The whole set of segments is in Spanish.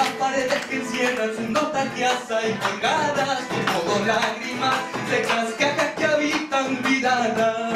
las paredes que encierran sus nostalgias hay colgadas Como lágrimas secas cajas que habitan olvidadas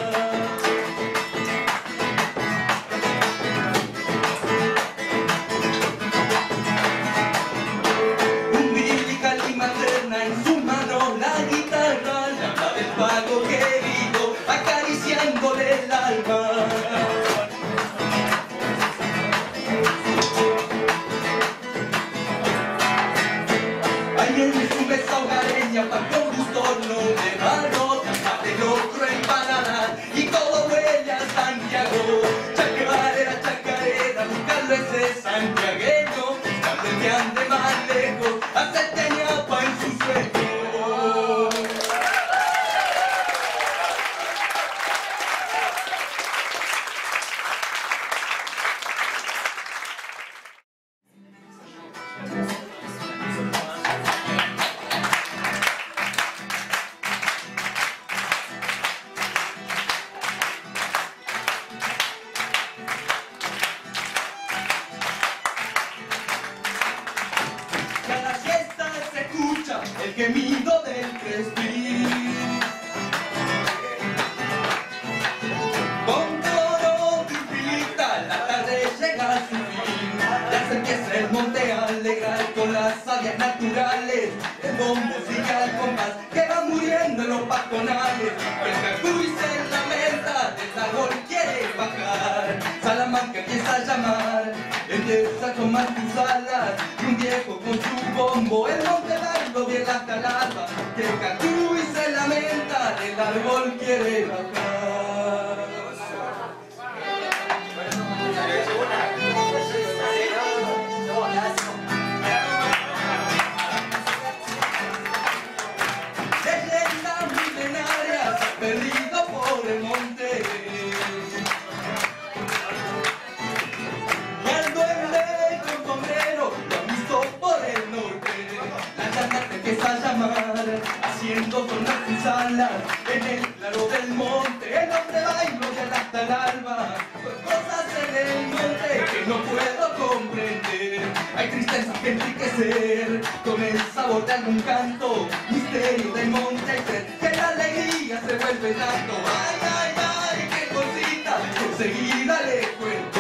gemido del crespín. Con coro de pilita, la tarde llega a su fin. Ya se empieza el monte a alegrar con las sabias naturales. El bombo sigue al compás que va muriendo en los pastonales. El cacuy se lamenta, del árbol quiere bajar. Salamanca empieza a llamar, empieza a tomar tus alas. Y un viejo con su bombo, el monte dando bien las calabas. Que el cacuy se lamenta, del árbol quiere bajar. Del monte. El hombre baila ya hasta el alba, por cosas en el monte que no puedo comprender. Hay tristeza que enriquecer con el sabor de algún canto, misterio del monte, que la alegría se vuelve tanto. Ay, ay, ay, qué cosita, enseguida le cuento.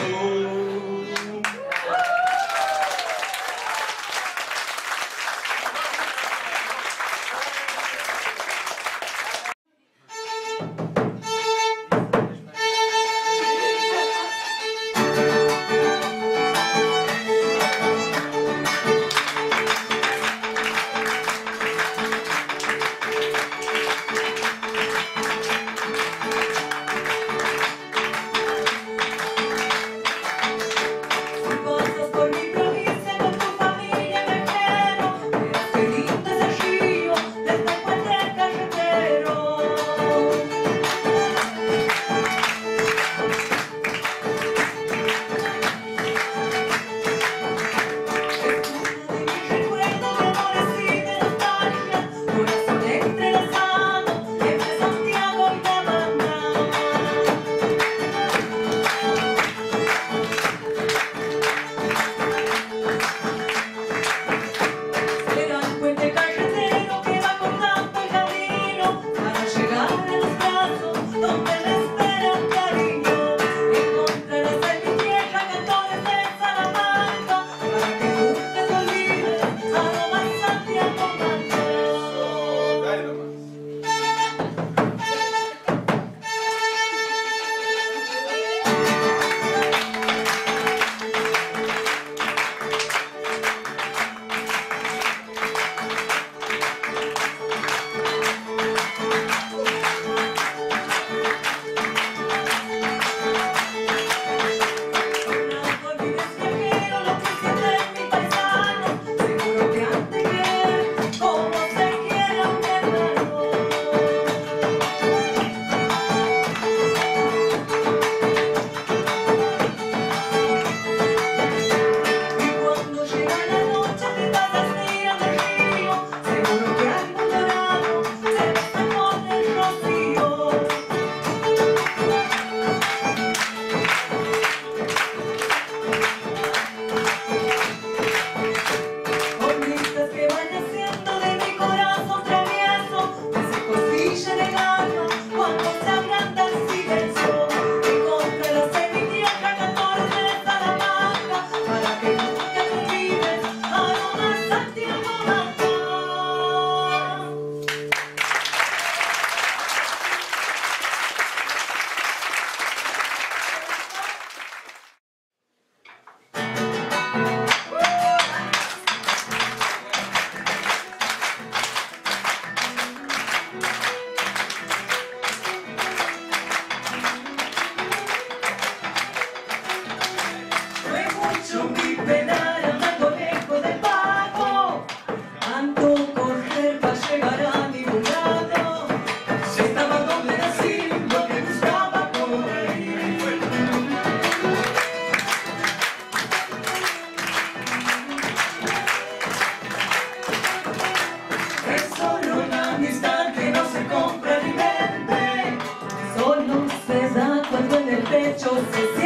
roses.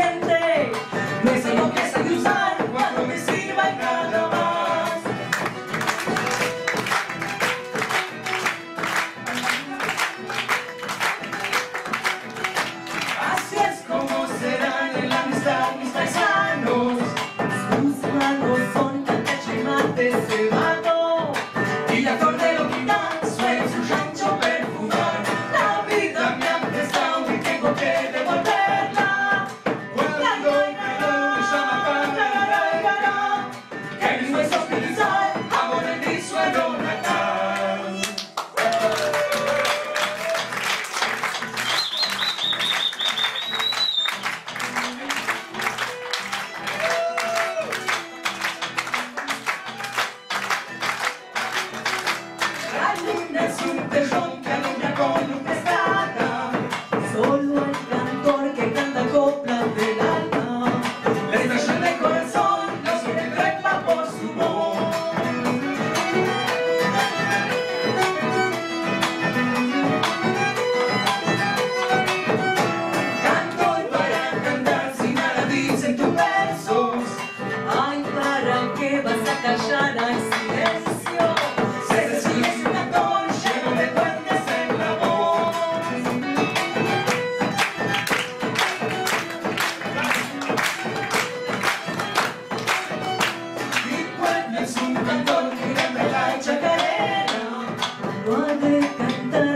de cantar.